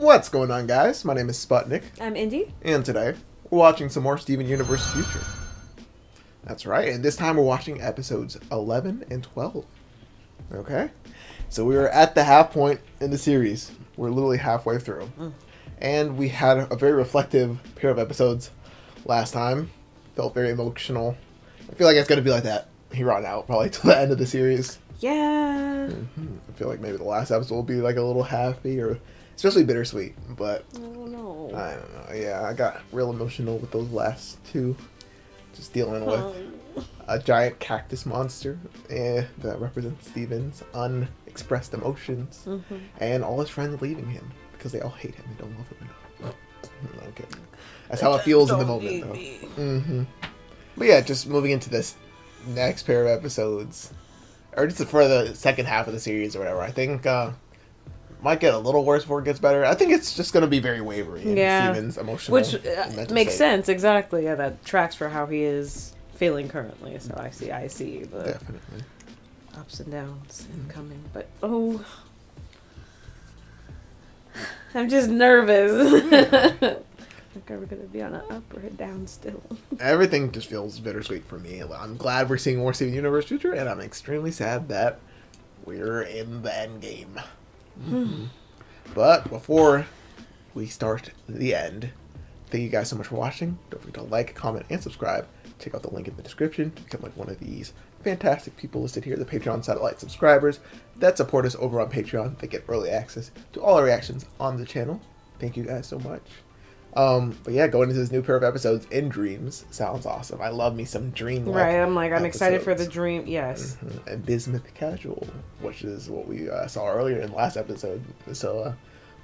What's going on, guys? My name is Sputnik, I'm Indy. and today we're watching some more Steven Universe Future. That's right, and this time we're watching episodes 11 and 12. Okay? So we were at the half point in the series. We're literally halfway through. Mm. And we had a very reflective pair of episodes last time. Felt very emotional. I feel like it's going to be like that here on out, probably till the end of the series. Yeah. Mm-hmm. I feel like maybe the last episode will be like a little happy or especially bittersweet, but I don't know. I don't know. Yeah, I got real emotional with those last two. Just dealing with Oh. a giant cactus monster eh, that represents Steven's unexpressed emotions Mm-hmm. and all his friends leaving him because they all hate him. They don't love him enough. Okay. That's how it feels in the moment, though. hmm But yeah, just moving into this next pair of episodes, or just for the second half of the series or whatever. I think uh, might get a little worse before it gets better. I think it's just going to be very wavering in Yeah. Steven's emotional, Which uh, makes state. sense, exactly. Yeah, that tracks for how he is feeling currently. So I see, I see the Definitely. ups and downs incoming. But oh, I'm just nervous. Like, are we gonna be on an up or a down still? Everything just feels bittersweet for me. I'm glad we're seeing more Steven Universe future, and I'm extremely sad that we're in the end game. Mhm. But before we start the end, thank you guys so much for watching. Don't forget to like, comment, and subscribe. Check out the link in the description to become like one of these fantastic people listed here, the Patreon satellite subscribers that support us over on Patreon. They get early access to all our reactions on the channel. Thank you guys so much. Um, but yeah, going into this new pair of episodes in Dreams sounds awesome. I love me some dream. right. I'm like, I'm excited for the dream. Yes. Mhm. and Bismuth Casual, which is what we uh, saw earlier in the last episode. So uh,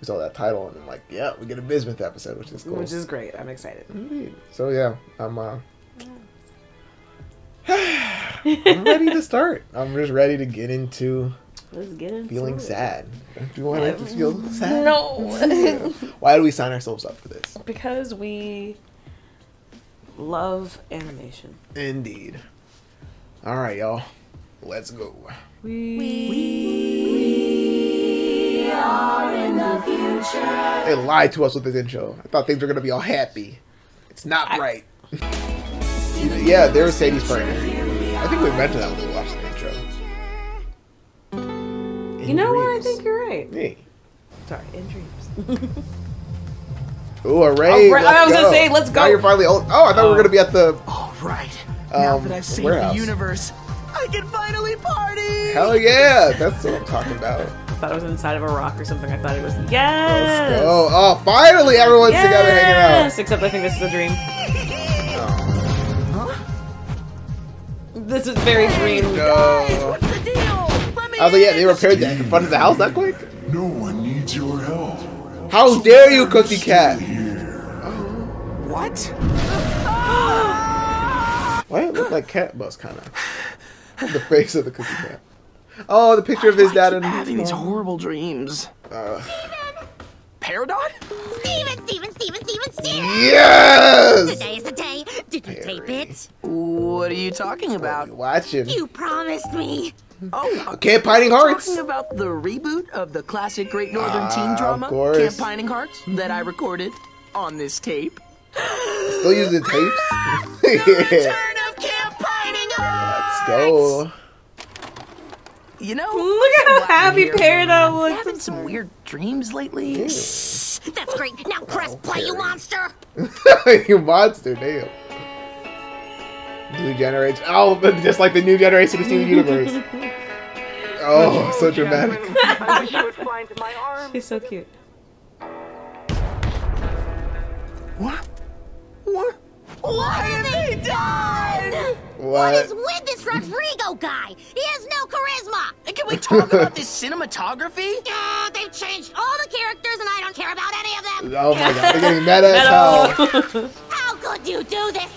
we saw that title, and I'm like, yeah, we get a Bismuth episode, which is cool. Which is great. I'm excited. Indeed. So yeah, I'm uh, I'm ready to start. I'm just ready to get into Let's get into feeling it. sad. Do you want to feel sad? No. Why do we sign ourselves up for this? Because we love animation. Indeed. All right, y'all. Let's go. We, we, we are in the future. They lied to us with this intro. I thought things were gonna be all happy. It's not I- right. yeah, there's Sadie's partner. I think we mentioned that when we watched the intro. You know what? I think you're right. Hey. Sorry, in dreams. Ooh, a raid. Oh, right, let's I was gonna say, let's Now go. you're finally. Oh, oh I thought we were gonna be at the. All right. now Um, that I've saved warehouse. the universe, I can finally party. Hell yeah! That's what I'm talking about. I thought it was inside of a rock or something. I thought it was yes. Let's. Oh, finally everyone's together hanging out. Yes, except I think this is a dream. Oh, This is very dream. no. What's the deal? Let me I was like, yeah, they in. repaired the front of the house that quick? No one needs your help. How dare you, Cookie Cat? What? Why it look like Cat Bus, kind of? The face of the Cookie Cat. Oh, the picture of his dad and having his these horrible dreams. Uh, Peridot? Steven, Steven, Steven, Steven, Steven! yes! Today is the day. Did you tape it? What are you talking about? Watch him. You promised me. Oh, Camp Pining Hearts. talking about the reboot of the classic Great Northern Ah, teen drama. Camp Pining Hearts, that I recorded on this tape. Still using tapes? yeah. Return of Camp Pining Hearts. Let's go. You know, Look at how happy you're here. Peridot You looks. having some weird dreams lately? That's great. Now press Oh, play, you monster. you monster, damn. New generation. Oh, but just like the new generation of Steven Universe. Oh, so dramatic. I wish you would fly into my arms. She's so cute. What? What? What have they done? What is with this Rodrigo guy? He has no charisma. Can we talk about this cinematography? Uh, they've changed all the characters, and I don't care about any of them. Oh my god, they're getting meta as hell. How could you do this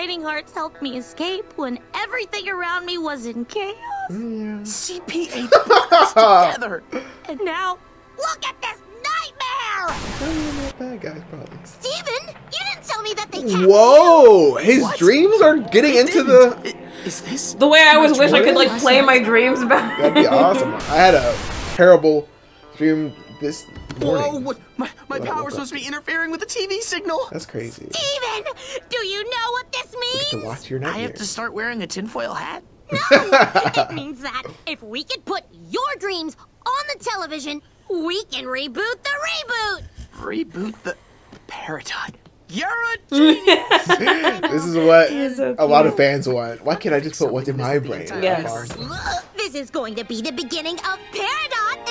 Pining Hearts helped me escape when everything around me was in chaos. CPA put us together. And now, look at this nightmare! Oh, bad guys, probably. Steven, you didn't tell me that they can't. Whoa! His What? dreams are getting They into didn't. the. Is this? The way I always wish I could like play my dreams back. That'd be awesome. I had a terrible dream this Whoa, what? My, my Well, power's supposed to be interfering with the TV signal. That's crazy. Steven, do you know what this means? To means? watch your I have to start wearing a tinfoil hat? No! it means that if we could put your dreams on the television, we can reboot the reboot. Reboot the Peridot. You're a genius! This is what so a lot of fans want. Why can't I just put what's in my brain? Yes. This is going to be the beginning of Peridot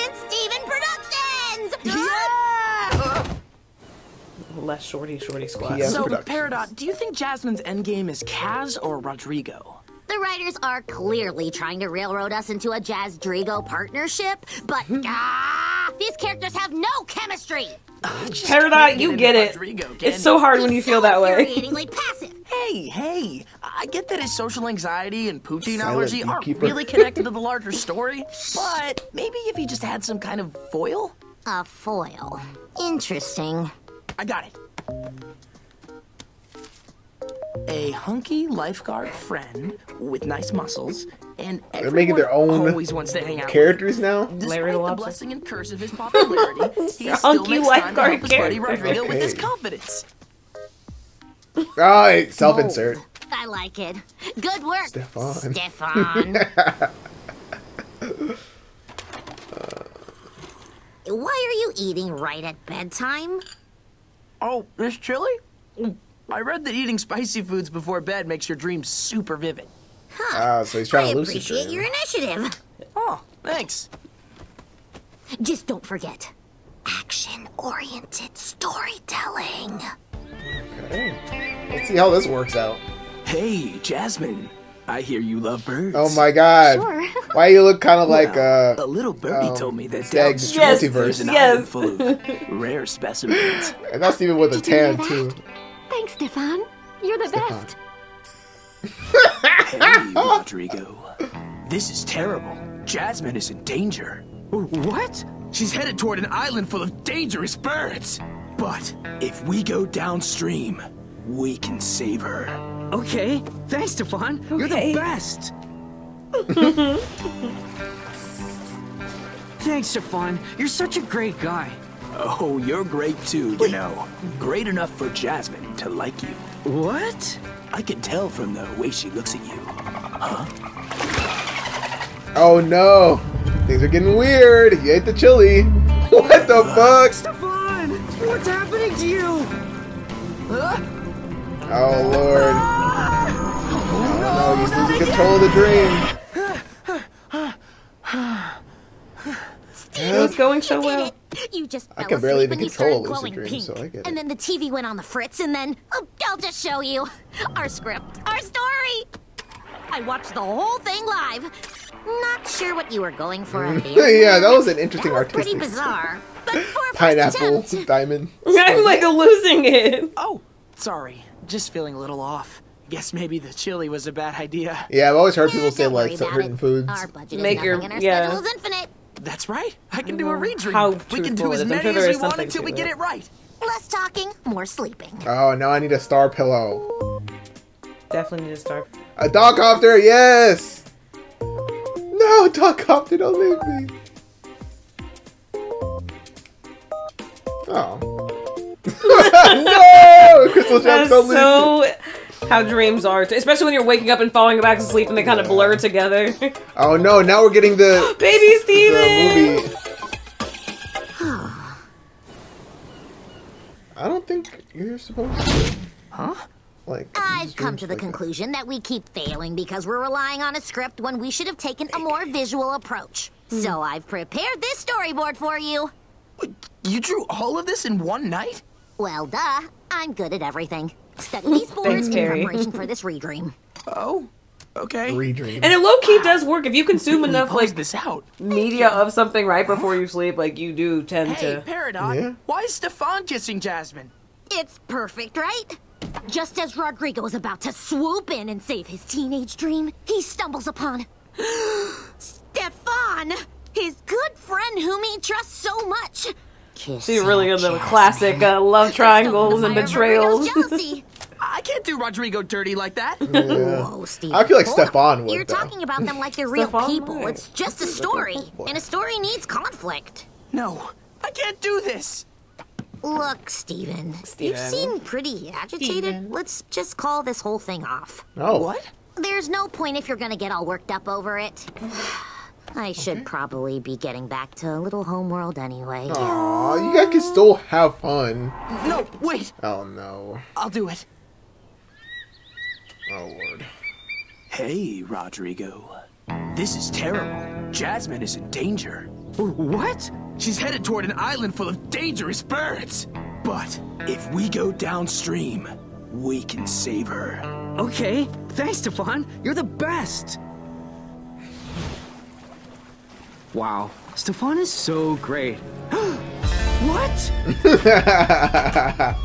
Less shorty, shorty squad. Yeah. So, Productions. Peridot, do you think Jasmine's endgame is Kaz or Rodrigo? The writers are clearly trying to railroad us into a Jazz Drigo partnership, but ah, these characters have no chemistry. Peridot, you get it. Rodrigo, It's so hard when you feel that way. Passive. Hey, hey! I get that his social anxiety and poutine Silent allergy aren't really connected to the larger story, but maybe if he just had some kind of foil? A foil. Interesting. I got it. A hunky lifeguard friend with nice muscles, and They're making their own always wants to hang out. with. Characters now? Larry Despite the the Lobster. blessing and curse of his popularity, he still hunky makes time to lifeguard help his buddy character. Rodrigo with his confidence. Oh, self-insert. I like it. Good work, Stefan. Stefan. Why are you eating right at bedtime? Oh, this chili? I read that eating spicy foods before bed makes your dreams super vivid. Huh. Ah, so he's trying I to lucid appreciate dream. your initiative. Oh, thanks. Just don't forget action-oriented storytelling. Okay. Let's see how this works out. Hey, Jasmine. I hear you love birds. Oh my god. Sure. Why you look kind of like uh a little birdie um, told me that Stag downstream Yes, multiverse. there's an yes. full of rare specimens. and that's even with a Did you hear tan too. Thanks, Stefan. You're the Stefan. best. Hey, Rodrigo. This is terrible. Jasmine is in danger. What? She's headed toward an island full of dangerous birds. But if we go downstream, we can save her. Okay, thanks, Stefan. You're the best. thanks, Stefan. You're such a great guy. Oh, you're great too, you know. Great enough for Jasmine to like you. What? I can tell from the way she looks at you. Huh? Oh no. Things are getting weird. You ate the chili. What the fuck? Stefan! What's happening to you? Oh lord. Ah! Oh no, he's losing control of the dream. It was going so You well. it. You just I fell can barely even and you control started a lucid glowing dream, pink. so I get and then the TV went on the fritz, and then oh, I'll just show you our script, our story. I watched the whole thing live. Not sure what you were going for up there. yeah, that was an interesting That was pretty artistic bizarre. But for a first pineapple diamond. I'm like losing it. Oh, sorry. Just feeling a little off. Guess maybe the chili was a bad idea. Yeah, I've always heard people say like certain it. foods. Our budget Make your- and our yeah. schedule is infinite. That's right. I can do a mm. redream. how we can do as many sure as we want until to we get it. it right. Less talking, more sleeping. Oh, now I need a star pillow. Definitely need to start. A dog copter, yes! No, dog copter, don't leave me. Oh. no! Crystal That Gems, don't leave me. So how dreams are, especially when you're waking up and falling back to sleep and they kind of blur together. Oh no, now we're getting the, Baby the Steven! movie. I don't think you're supposed to. Huh? Like, I've come to the like conclusion that we keep failing because we're relying on a script when we should have taken a more visual approach. Hmm. So I've prepared this storyboard for you. You drew all of this in one night? Well, duh. I'm good at everything. Study these boards Thanks, in Carrie. preparation for this redream. Oh, okay. Redream. And it low key does work if you consume enough Pose like this out. media of something right before you sleep. Like you do tend Hey, to. Peridot. Yeah? Why is Stefan kissing Jasmine? It's perfect, right? Just as Rodrigo is about to swoop in and save his teenage dream, he stumbles upon Stefan, his good friend whom he trusts so much. Kiss So really good into the classic uh, love triangles and Fire of Rodrigo's betrayals. jealousy. I can't do Rodrigo dirty like that. Yeah. Whoa, Steve. I feel like hold up. Stefan would, You're though. talking about them like they're real Stefan people. might. It's just a story. And a story needs conflict. No, I can't do this. Look, Steven. You seem pretty agitated. Steven. Let's just call this whole thing off. Oh. What? There's no point if you're gonna get all worked up over it. I should probably be getting back to a Little Homeworld anyway. Aw, you guys can still have fun. No, wait. Oh no. I'll do it. Oh lord. Hey, Rodrigo. This is terrible. Jasmine is in danger. What? She's headed toward an island full of dangerous birds. But if we go downstream, we can save her. Okay, thanks, Stefan. You're the best. Wow, Stefan is so great. what?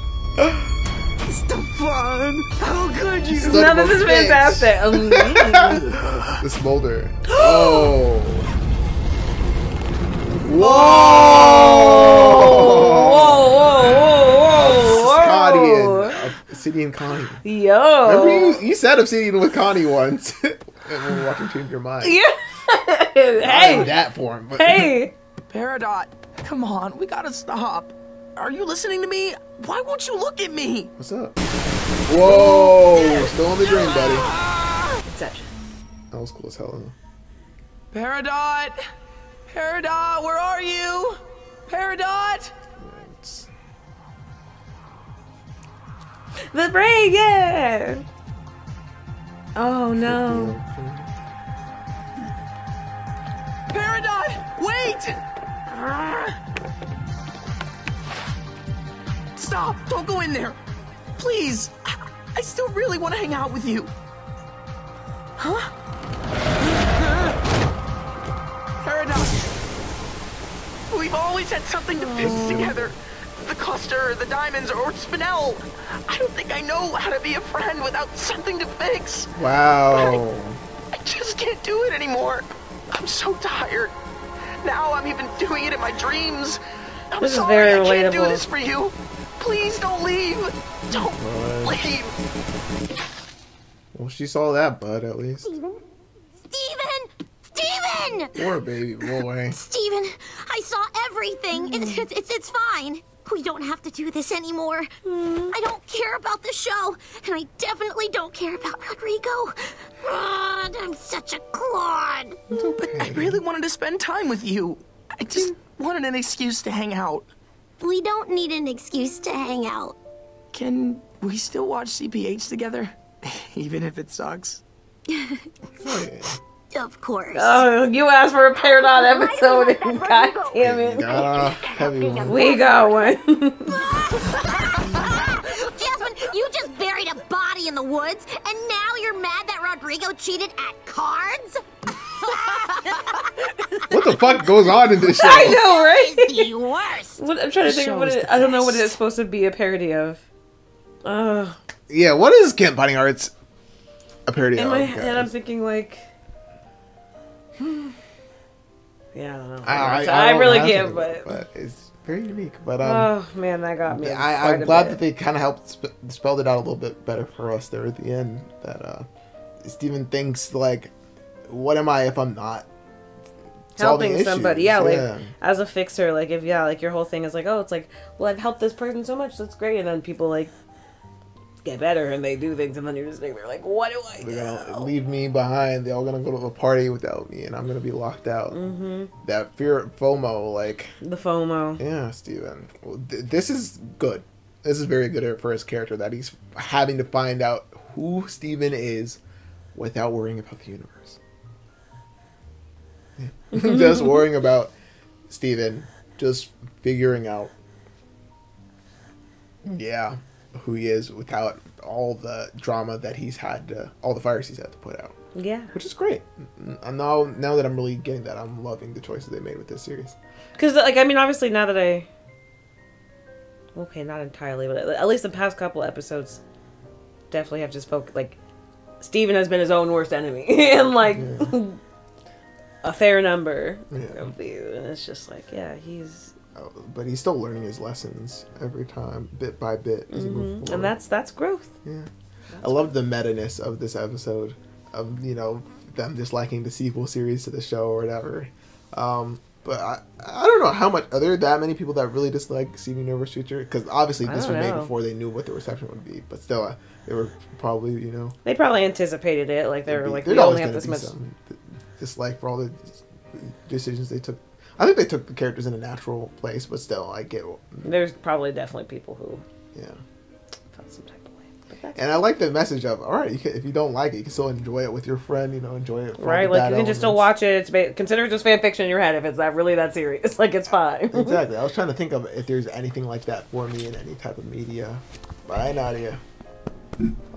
Stefan, how could you? Son No, of this a is bitch. fantastic. Mm. The smolder. Oh. whoa, Whoa! whoa, whoa, whoa, Obsidian. whoa. Obsidian Connie. Yo. Remember you, you said Obsidian with Connie once. and we were watching Change Your Mind. Yeah. Not in hey. that form. But Hey. Peridot, come on, we gotta stop. Are you listening to me? Why won't you look at me? What's up? Whoa! Still in the dream, buddy. Inception. That was cool as hell. huh? Peridot! Peridot, where are you? Peridot! It's- The brain, yeah. Oh no. Peridot, wait! Stop! Don't go in there! Please! I, I still really want to hang out with you. Huh? Peridot! We've always had something to fix hmm. together. The cluster, the diamonds, or Spinel. I don't think I know how to be a friend without something to fix. Wow. I just can't do it anymore. I'm so tired. Now I'm even doing it in my dreams. I'm This is sorry very I can't do this for you. Please don't leave. Don't leave. Well, she saw that, bud, at least. Steven! Steven! Poor baby boy. Steven, I saw everything. It's, it's, it's, it's fine. We don't have to do this anymore. Hmm. I don't care about the show, and I definitely don't care about Rodrigo. God, I'm such a clod. But I really wanted to spend time with you. I just hmm. wanted an excuse to hang out. We don't need an excuse to hang out. Can we still watch CPH together? Even if it sucks. Oh, yeah. Of course. Oh, you asked for a Peridot episode, and god damn it. Got a heavy. We got one. Jasmine, you just buried a body in the woods, and now you're mad that Rodrigo cheated at cards? What the fuck goes on in this show? I know, right? It's the worst. What, I'm trying to think of what it, I don't know what it's supposed to be a parody of. Uh, Yeah, what is Camp Pining Hearts a parody in of? my guys? head, I'm thinking like. Yeah, I don't know. I, I, I, I really can't, something, but. it's very unique. But um, Oh man, that got me. I, I'm glad bit. that they kind of helped sp- spelled it out a little bit better for us there at the end. That uh, Steven thinks like, what am I if I'm not helping somebody. issues? Yeah, like Yeah. as a fixer, like if yeah, like your whole thing is like, oh, it's like, well, I've helped this person so much, that's great, and then people like get better and they do things, and then you're just sitting there like, what do I They're do? gonna leave me behind. They're all gonna go to a party without me, and I'm gonna be locked out. Mm-hmm. That fear, FOMO, like, The FOMO. yeah, Steven. Well, th- this is good. This is very good for his character that he's having to find out who Steven is without worrying about the universe. Just worrying about Steven, just figuring out, yeah, who he is without all the drama that he's had to, all the fires he's had to put out Yeah, which is great. And now, now that I'm really getting that, I'm loving the choices they made with this series. because like I mean, obviously now that I. Okay, not entirely, but at least the past couple episodes definitely have just focused like Steven has been his own worst enemy and like a fair number Yeah. of these and it's just like yeah he's but he's still learning his lessons every time, bit by bit, as he moves. Mm-hmm. And that's that's growth. Yeah. I love the meta-ness of this episode of, you know, them disliking the sequel series to the show or whatever. Um, but I, I don't know how much, are there that many people that really dislike Steven Universe Future? Because obviously this was made before they knew what the reception would be. But still, uh, they were probably, you know, They probably anticipated it. Like they were be- like, we only have this be much. dislike for all the decisions they took. I think they took the characters in a natural place, but still, I get, There's probably definitely people who yeah. felt some type of way. And I like the message of, all right, you can, if you don't like it, you can still enjoy it with your friend. You know, enjoy it. right. Like you can just still watch it. It's consider it just fan fiction in your head if it's not really that serious. Like it's fine. Exactly. I was trying to think of if there's anything like that for me in any type of media. Bye, Nadia.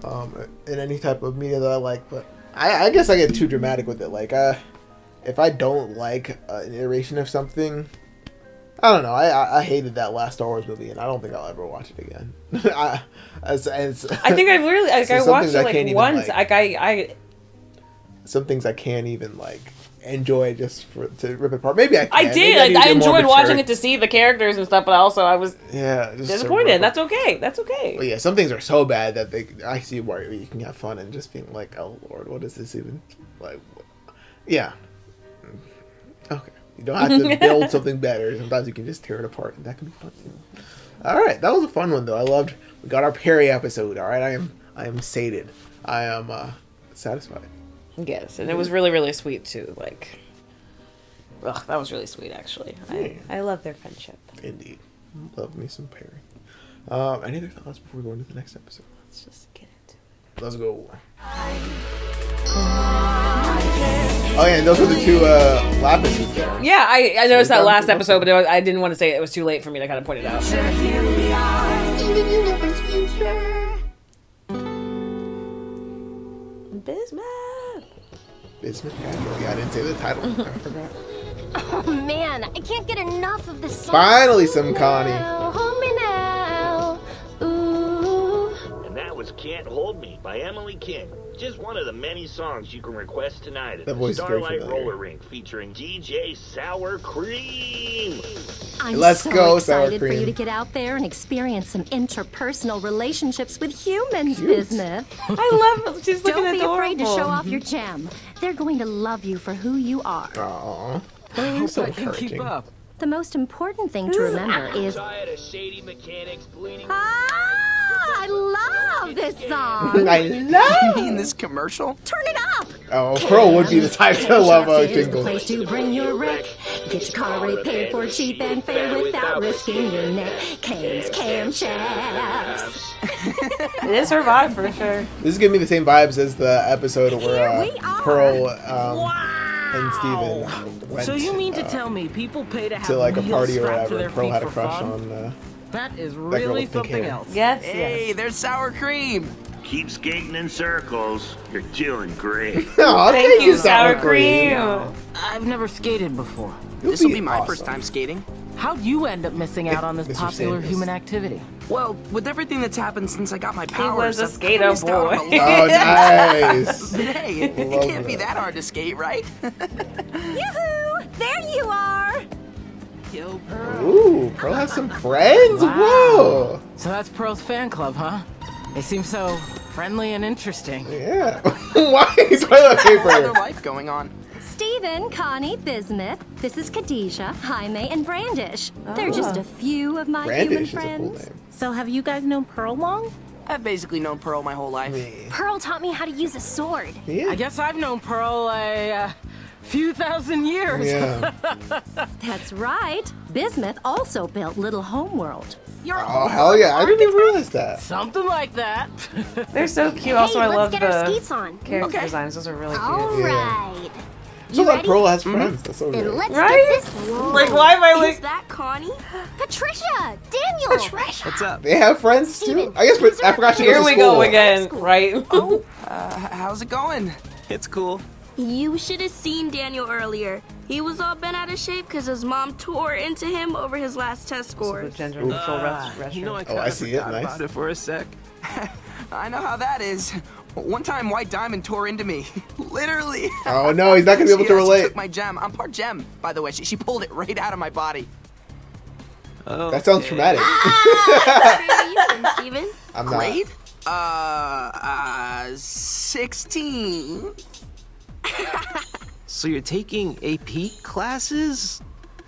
Um, in any type of media that I like, but I, I guess I get too dramatic with it. Like, uh, if I don't like uh, an iteration of something, I don't know. I, I I hated that last Star Wars movie, and I don't think I'll ever watch it again. I, as, as, I think I've really like So I watched it like once. like. Like I I some things I can't even like enjoy just for to rip it apart. Maybe I. Can. I did. Like to I enjoyed watching it to see the characters and stuff, but also I was Yeah, just disappointed. that's okay. That's But okay. yeah, some things are so bad that they. I see where you can have fun and just being like, "Oh Lord, what is this even?" Like, yeah. Okay, you don't have to build something better. Sometimes you can just tear it apart, and that can be fun too. All right, that was a fun one though. I loved. We got our Perry episode. All right, I am. I am sated. I am uh, satisfied. Yes, and it was really really sweet too. Like, ugh, that was really sweet actually. I Yeah. I love their friendship. Indeed, love me some Perry. Um, any other thoughts before we go into the next episode? Let's just get into it. Let's go. Oh yeah, those were the two uh, lapises there. Yeah, I, I noticed that last episode, but it was, I didn't want to say it. it was too late for me to kind of point it out. Steven Universe Future. Bismuth. Bismuth Yeah, I didn't say the title. I forgot. Oh man, I can't get enough of this song. Finally, some Connie. Now, now. Ooh. And that was Can't Hold Me by Emily King. Just one of the many songs you can request tonight at That the voice is very Starlight. Roller Rink featuring DJ Sour Cream. I'm Let's so go, Sour excited for you to get out there and experience some interpersonal relationships with humans, Cute. Bismuth. I love it. She's looking Don't be afraid to show off your gem. They're going to love you for who you are. Aww. I hope so I can keep up. The most important thing to remember is Tired of shady mechanics bleeding. Ah, I love this song. I love. In this commercial? Turn it up. Oh, Pearl would be the type to love a Here's the jingle. place to bring your wreck. Get your car repaired for cheap and fair without risking your neck. Cames, camshafts. It is her vibe for sure. This is giving me the same vibes as the episode where uh, we are. Pearl um, and Steven went So you mean to uh, tell me people pay to have to like a party or whatever. their Pearl had a crush fun? on. Uh, That is really with something hair. else. Yes, Hey, yes. there's sour cream. Keep skating in circles. You're doing great. Aw, Thank you, sour cream. I've never skated before. This will be be my awesome. first time skating. How'd you end up missing out on this Mr. popular Sanders. human activity? Well, with everything that's happened since I got my powers, He powers, was a I've skater missed out on boy. a. Oh, nice. But hey, it, it can't be that. that hard to skate, right? Yoo-hoo! There you are. Yo, Pearl. Ooh, Pearl has some friends. Wow. Whoa. So that's Pearl's fan club, huh? They seem so friendly and interesting. Yeah. Why is toilet Other paper? life going on. Steven, Connie, Bismuth. This is Khadijah, Jaime, and Brandish. They're just a few of my Brandish is a human cool friends. name. So have you guys known Pearl long? I've basically known Pearl my whole life. Pearl taught me how to use a sword. Yeah. I guess I've known Pearl a uh, few thousand years. Yeah. That's right. Bismuth also built Little Homeworld. Your Oh hell yeah! I didn't even realize that. Something like that. They're so cute. Also, hey, I let's love get our the skates on. character Okay. designs. Those are really cute. All Yeah. right. So You that ready? Pearl has friends. That's so Then good. let's Right? get this. Like, why am I like... Is that Connie? Patricia! Daniel! Patricia! What's up? They have friends too. I guess, but these I are- forgot she Here goes to we go again, right? Oh, Uh, how's it going? It's cool. You should have seen Daniel earlier. He was all bent out of shape because his mom tore into him over his last test the scores. gender neutral Uh, rest- you know, I restaurant. Oh, I see it. Nice. about it for a sec. I know how that is. One time, White Diamond tore into me. Literally. Oh no, he's not gonna be able She, to uh, She relate. took my gem. I'm part gem, by the way. She, she pulled it right out of my body. Oh, That sounds traumatic. Steven? I'm not. Grade? Uh, uh, 16. So you're taking AP classes?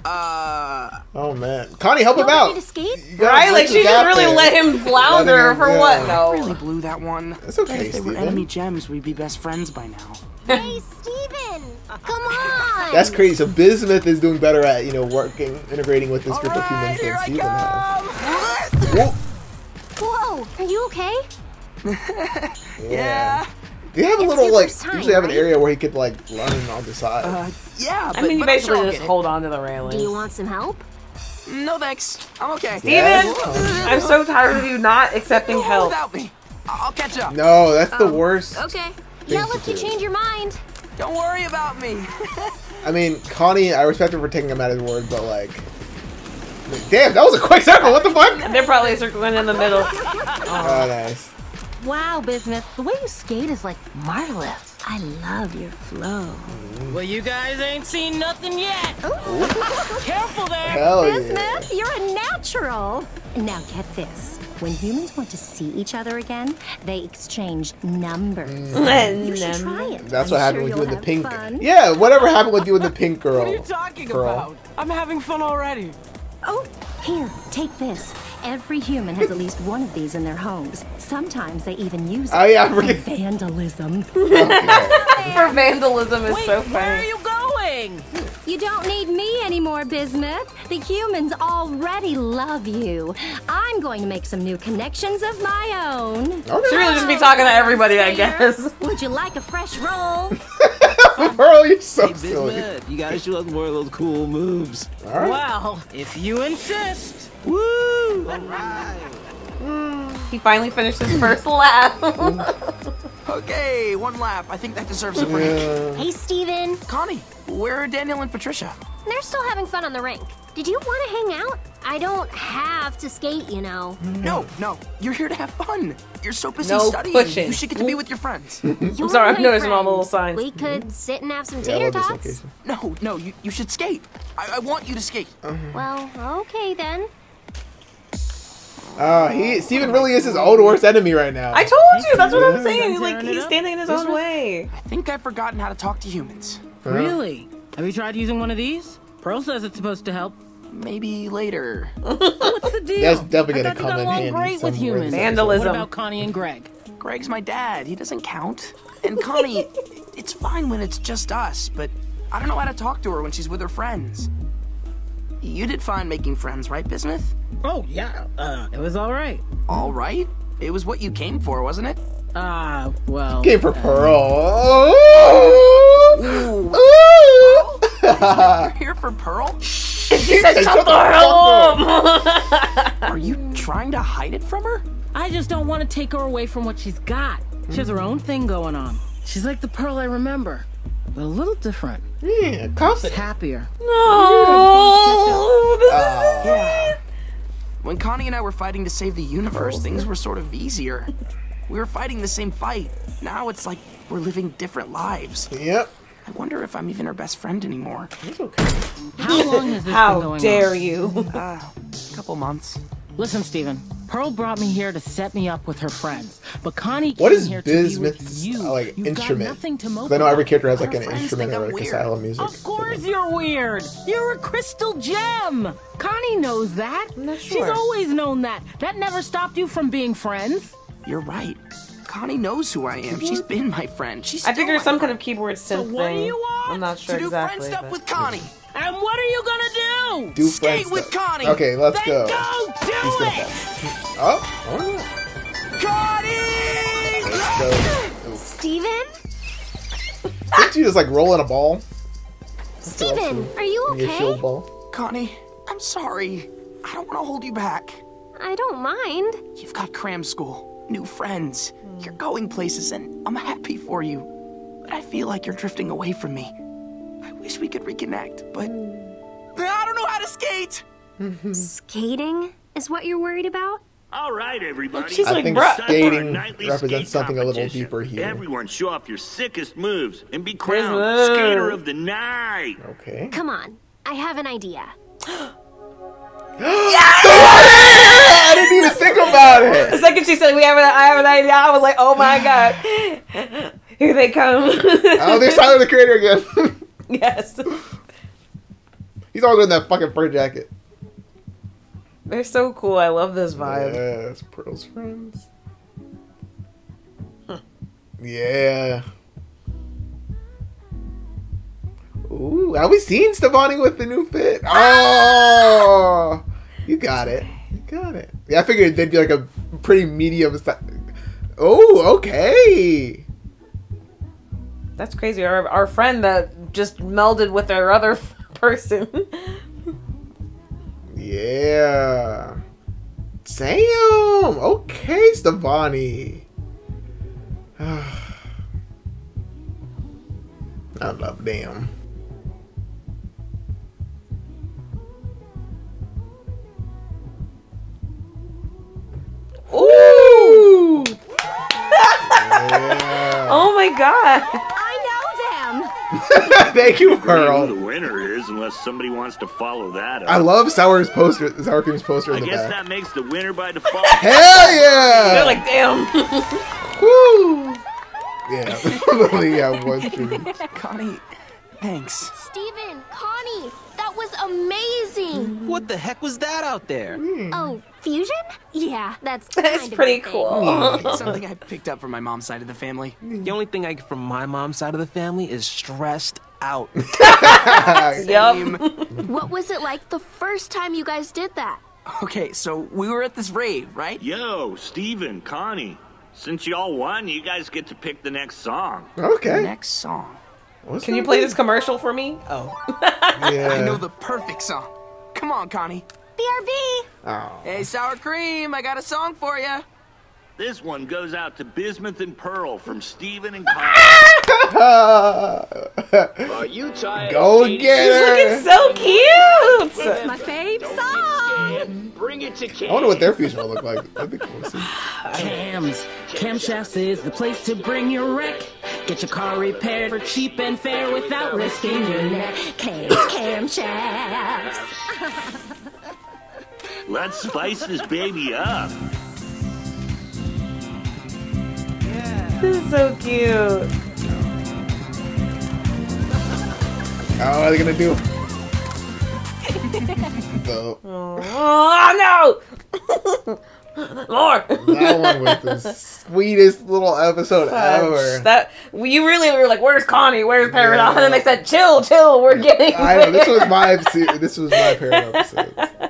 Uh, Oh man, Connie, help him out. to skate? You gotta Right? Like bridge the she just really there. let him flounder Letting him- for yeah. what? I really blew that one. That's okay, Bet if they were enemy gems, we'd be best friends by now. Hey, Steven! Come on! That's crazy. So Bismuth is doing better at you know working, integrating with this group of humans than I Steven has. Whoa. Whoa, are you okay? Yeah. Do you have a little like first time, usually have an area where he could like run on the side? Uh, yeah, I mean, you but I'm basically sure just hold on to the railing. Do you want some help? No thanks. I'm okay. Steven, Yes. I'm so tired of you not accepting Go help. without me. I- I'll catch up. no, that's the Oh, worst. Okay. Yeah, to let you do. change your mind. Don't worry about me. I mean, Connie, I respect him for taking him at his word, but like, damn, that was a quick circle. What the fuck? They're probably circling in the middle. Oh, nice. Wow, Bismuth, the way you skate is like marvelous. I love your flow. Well, you guys ain't seen nothing yet. Careful there. Hell yeah. Bismuth, you're a natural. Now get this. When humans want to see each other again, they exchange numbers. Mm. You should try it. That's I'm what happened sure with you and the pink. fun. Yeah, whatever happened with you and the pink girl. What are you talking Pearl. about? I'm having fun already. Oh, here, take this. Every human has at least one of these in their homes. Sometimes they even use it Oh, yeah, I for forget. vandalism. For vandalism is Wait, so where are you going? You don't need me anymore, Bismuth. The humans already love you. I'm going to make some new connections of my own. Okay. She really just be talking to everybody, I guess. Would you like a fresh roll? Pearl, you're so Hey, silly. Bismuth, you gotta show us more of those cool moves. All right. Well, if you insist. Woo! Alright. He finally finished his first lap. Okay, one lap. I think that deserves a break. Yeah. Hey, Steven. Connie, where are Daniel and Patricia? They're still having fun on the rink. Did you want to hang out? I don't have to skate, you know. No, no. You're here to have fun. You're so busy No studying. pushing. You should get to be with your friends. I'm sorry, I'm my noticing all the little signs. We could sit and have some Yeah, tater love tots. no, no. You, you should skate. I, I want you to skate. Well, okay then. Uh, he Steven really is his own worst enemy right now. I told you, that's what I'm saying. He's Like, he's standing in his own way. I think I've forgotten how to talk to humans. Really? Have you tried using one of these? Pearl says it's supposed to help. Maybe later. What's the deal? That's definitely I gonna come in handy great with humans. Vandalism. What about Connie and Greg? Greg's my dad. He doesn't count. And Connie, it's fine when it's just us, but I don't know how to talk to her when she's with her friends. You did fine making friends, right, Bismuth? Oh yeah, uh, it was all right. All right. It was what you came for, wasn't it? Ah, uh, well. Game for Pearl. Ooh. You're here for Pearl? She said, shut the hell up! Are you trying to hide it from her? I just don't want to take her away from what she's got. She has her own thing going on. She's like the Pearl I remember, but a little different. Yeah, confident. Happier. No! This is Yeah. When Connie and I were fighting to save the universe, things were sort of easier. We were fighting the same fight. Now it's like we're living different lives. Yep. I wonder if I'm even her best friend anymore. It's okay. How long has this been How going dare on? you? Uh, a couple months. Listen, Steven. Pearl brought me here to set me up with her friends, but Connie What came is here to be with Bismuth's you. uh, like You've instrument? Got nothing to mope Because I know every character has like Her an instrument or I'm like weird. asylum music. Of course you're weird. You're a crystal gem. Connie knows that. not She's always known that. That never stopped you from being friends. You're right. Connie knows who I am. She's been my friend. She's I figured still some kind of keyboard synth what do thing. you want? I'm not sure to do exactly. friend stuff but- with Connie. And what are you gonna do? Do Skate friend with. Connie. Okay, let's Then go. go do He's it. Fall. Oh, all right. Connie! Let's go. Steven? Didn't you just like roll in a ball? Steven, are you In your shield okay? ball? Connie, I'm sorry. I don't want to hold you back. I don't mind. You've got cram school, new friends. You're going places, and I'm happy for you. But I feel like you're drifting away from me. I wish we could reconnect, but hmm. I don't know how to skate. Skating is what you're worried about? All right, everybody. Look, she's I like, think bruh. skating represents something a little deeper here. Everyone, show off your sickest moves and be crowned skater of the night. Okay. Come on, I have an idea. yes! I didn't even think about it. The second she said we have an, I have an idea, I was like, oh my god, here they come. oh, there's Tyler the Creator again. yes. He's always in that fucking fur jacket they're so cool. I love this vibe. Yes, Pearl's friends. Yeah. Ooh, have we seen Stevonnie with the new fit? Ah! Oh, you got it. You got it. Yeah, I figured they'd be like a pretty medium. Oh, okay. That's crazy. Our our friend that just melded with our other person. Yeah. Sam. Okay, Stevonnie. I love them. Ooh! Yeah. Oh my god. I know them. Thank you, Who Pearl. the winner is, unless somebody wants to follow that up. I love Sour's poster, Sour Cream's poster I in the guess back. that makes the winner by default. Hell yeah! They're like, damn. Woo! Yeah, literally, yeah, one tribute. Connie, thanks. Steven, Connie, that was amazing. What the heck was that out there? Hmm. Oh, fusion? Yeah, that's That's of pretty my thing. cool. Hmm, it's something I picked up from my mom's side of the family. The only thing I get from my mom's side of the family is stressed out. Yup. What was it like the first time you guys did that? Okay, so we were at this rave, right? Yo, Steven, Connie. Since y'all won, you guys get to pick the next song. Okay. Next song. What's Can you play thing? this commercial for me? Oh. Yeah. I know the perfect song. Come on, Connie. BRB! Oh. Hey, sour cream, I got a song for you. This one goes out to Bismuth and Pearl from Steven and Connie. Are you tired? Go of dating get her. Looking so cute. It's my fave song. Bring it to Cam. I wonder what their future will look like. That'd be cool to see. Cams. Camshafts is the place to bring your wreck. Get your car repaired for cheap and fair without risking your neck. Cams, camshafts. Let's spice this baby up. This is so cute. How are they gonna do? the Oh no! More. that one was the sweetest little episode ever. That you really were like, "Where's Connie? Where's Peridot?" Yeah. And then they said, "Chill, chill, we're getting." I know this was my se- this was my pair of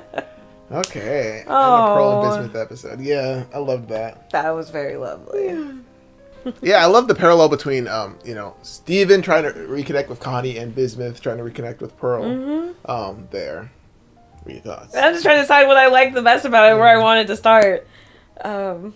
Okay, and the Pearl and Bismuth episode. Yeah, I loved that. That was very lovely. Yeah, I love the parallel between um, you know, Steven trying to reconnect with Connie and Bismuth trying to reconnect with Pearl. Mm-hmm. Um, there. What are your thoughts? I'm just trying to decide what I like the best about it, where I wanted to start. Um,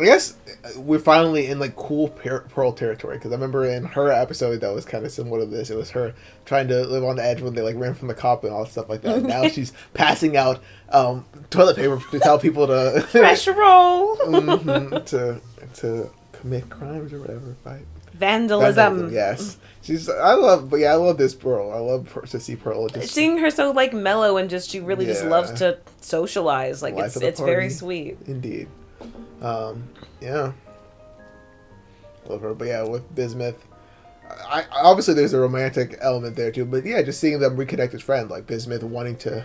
I guess uh, we're finally in like cool Pearl territory because I remember in her episode that was kind of similar to this. It was her trying to live on the edge when they like ran from the cop and all that stuff like that. now she's passing out um, toilet paper to tell people to fresh roll. Mhm, to to commit crimes or whatever. Fight Vandalism. Yes, she's. I love, but yeah, I love this Pearl. I love per- to see Pearl just Seeing her so like mellow and just she really just loves to socialize. Like Life it's it's very sweet. Indeed. Um, yeah. Love her. But yeah, with Bismuth, I, I obviously there's a romantic element there too. But yeah, just seeing them reconnect as friends, like Bismuth wanting to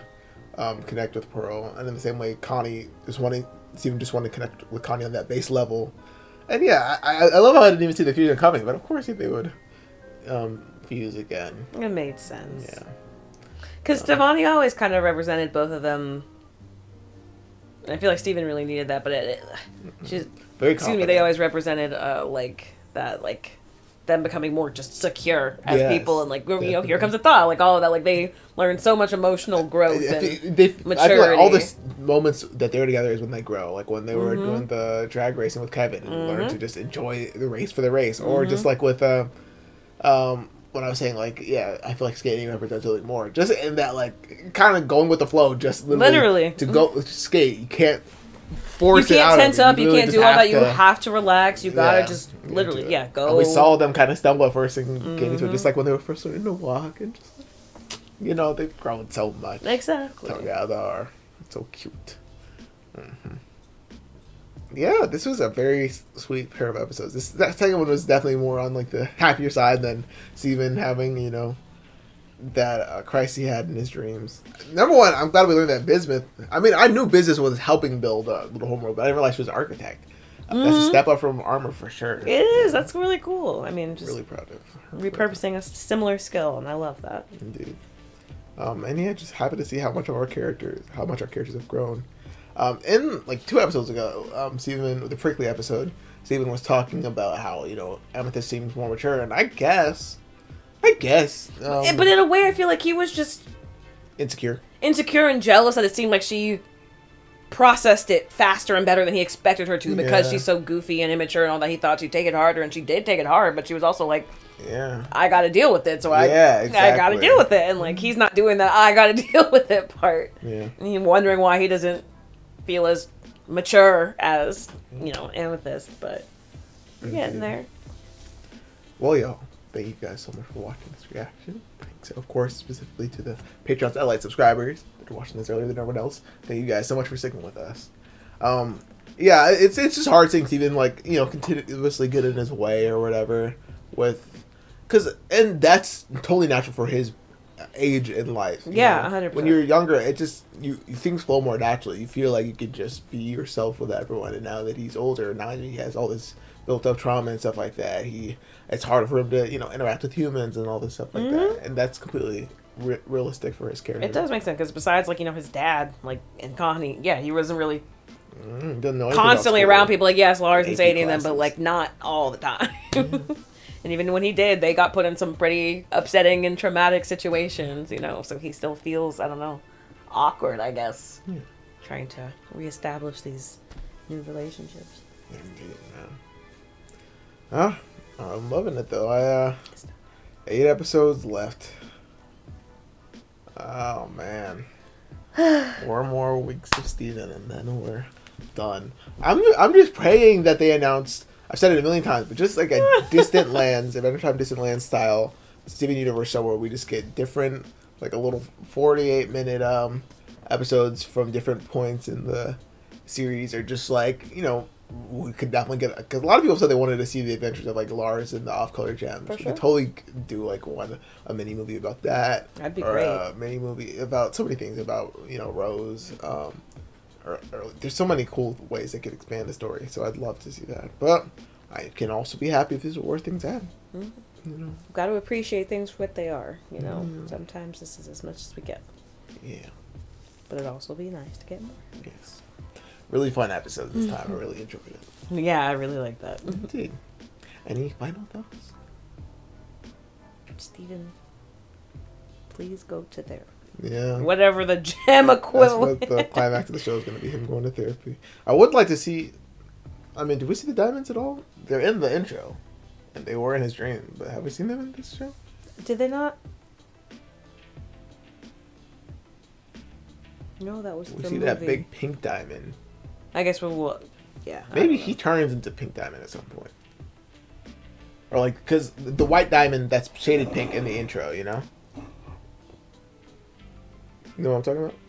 um, connect with Pearl, and in the same way, Connie just wanting, Steven just wanting to connect with Connie on that base level. And yeah, I, I love how I didn't even see the fusion coming, but of course they would um, fuse again. It made sense. Yeah. Because Stevonnie always kind of represented both of them. And I feel like Steven really needed that, but it, it she's Very excuse me. They always represented uh, like that, like them becoming more just secure as Yes, people, and like you know, here comes a thought, like all of that. Like they learned so much emotional growth I and think- they, maturity. I feel like all the moments that they're together is when they grow. Like when they were Mhm. doing the drag racing with Kevin and learned Mhm. to just enjoy the race for the race, or Mhm. just like with uh, um, when I was saying like yeah, I feel like skating represents it more. Just in that like kind of going with the flow, just literally, Literally. to go skate. You can't you force it out. can't of tense you. up. You literally can't do all that. You have to relax. You gotta Yeah, just literally, yeah, go. And we saw them kind of stumble at first and get into it, just like when they were first learning to walk and just you know they've grown so much Exactly. yeah together. It's so cute. Mhm. Yeah, this was a very sweet pair of episodes. This that second one was definitely more on like the happier side than Steven having you know that uh, Christ he had in his dreams. Number one, I'm glad we learned that Bismuth. I mean, I knew Bismuth was helping build uh, Little Homeworld, but I didn't realize she was an architect. Uh, That's a Mhm. step up from armor for sure. It is. That's really cool. I mean, just really proud of repurposing a similar skill, and I love that. Indeed. Um, and yeah, just happy to see how much of our characters, how much our characters have grown. Um, in like two episodes ago, um, Steven, the prickly episode, Steven was talking about how you know Amethyst seems more mature, and I guess, I guess, um, but in a way, I feel like he was just insecure. insecure and jealous that it seemed like she processed it faster and better than he expected her to because Yeah. she's so goofy and immature and all that. He thought she'd take it harder, and she did take it hard, but she was also like, Yeah. I got to deal with it, so I Yeah, I got to deal with it, and like he's not doing that. I got to deal with it part. Yeah. And he wondering why he doesn't feel as mature as you know Amethyst, but we're getting there. Well, y'all, thank you guys so much for watching this reaction. Thanks, of course, specifically to the Patreon Satellite subscribers that are watching this earlier than everyone else. Thank you guys so much for sticking with us. Um, yeah, it's it's just hard seeing Steven like you know continuously get in his way or whatever with, because and that's totally natural for his age in life. Yeah? 100%. When you're younger, it just you, you things flow more naturally. You feel like you can just be yourself with everyone. And now that he's older, now that he has all this built up trauma and stuff like that, he it's harder for him to you know interact with humans and all this stuff like that. And that's completely re- realistic for his character. It does make sense because besides like you know his dad, like in Connie, yeah, he wasn't really Mm, constantly around people like yes Lars and Sadie and them but like not all the time and even when he did they got put in some pretty upsetting and traumatic situations you know so he still feels I don't know awkward I guess Yeah. trying to reestablish these new relationships Indeed, man. Huh? I'm loving it though. I uh, eight episodes left. Oh man, four more weeks of Steven and then we're done. I'm I'm just praying that they announced. I've said it a million times, but just like a Distant Lands, Adventure Time Distant Lands style Steven Universe show where we just get different, like a little 48 minute um episodes from different points in the series, or just like you know we could definitely get because a lot of people said they wanted to see the adventures of like Lars and the off color gems. For we could totally do like one a mini movie about that. That'd be or great. A mini movie about so many things about you know Rose. Um, or, or there's so many cool ways they could expand the story. So I'd love to see that. But I can also be happy if these are where things at. Mhm. You know. got to appreciate things for what they are you know Mhm. sometimes this is as much as we get Yeah. but it'd also be nice to get more Yes. Really fun episode this time. I really enjoyed it. yeah I really like that Indeed. Any final thoughts? Steven please go to therapy Yeah. whatever the gem That's equivalent what the climax of the show is going to be him going to therapy. I would like to see. I mean, do we see the diamonds at all? They're in the intro, and they were in his dream. But have we seen them in this show? Did they not? No, that was We see movie. that big pink diamond. I guess we will. Yeah. Maybe he turns into pink diamond at some point, or like because the white diamond that's shaded pink in the intro. You know. You know what I'm talking about?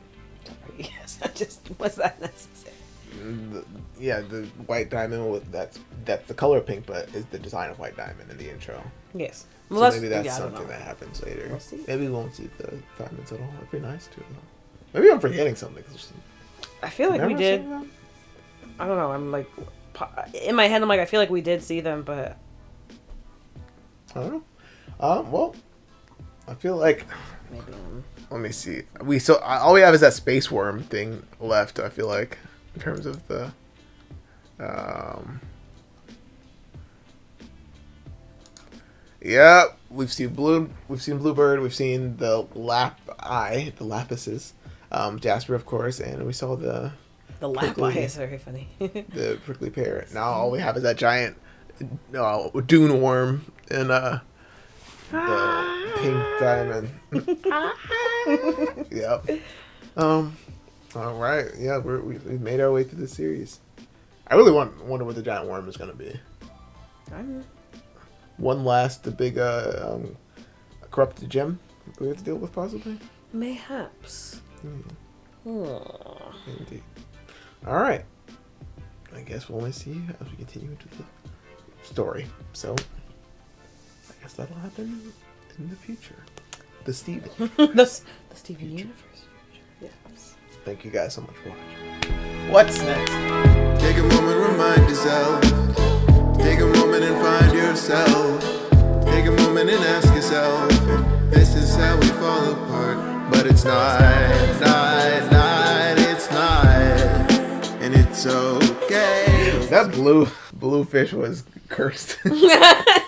Yes, I just was that necessary. The, yeah, the white diamond with that's that's the color pink, but is the design of white diamond in the intro. Yes. Well, that's- maybe that's yeah, something that happens later. We'll see. Maybe we won't see the diamonds at all. It'd be nice to. Though. Maybe I'm forgetting something. I feel like we did. I don't know. I'm like, in my head, I'm like, I feel like we did see them, but I don't know. Um. Well, I feel like. Maybe. Um, Let me see. We so all we have is that space worm thing left. I feel like in terms of the. Um. Yeah, we've seen blue. We've seen bluebird. We've seen the lap eye, the lapises, um, Jasper, of course, and we saw the the lap eye is very funny. the prickly pear. Now all we have is that giant uh, dune worm and uh, the pink diamond. yep. Um. All right. Yeah, we're, we we made our way through the series. I really want wonder what the giant worm is going to be. I'm- One last, the big uh, um, corrupted gem we have to deal with possibly. Mayhaps. Hmm. Hmm. Indeed. All right. I guess we'll only see you as we continue into the story. So, I guess that'll happen in the future. The Steven. the, the Steven universe. Yes. Thank you guys so much for watching. What's next? Take a moment, remind yourself. Take a moment and find yourself. Take a moment and ask yourself. This is how we fall apart. But it's not, not, not, it's not. And it's okay. That blue blue fish was cursed.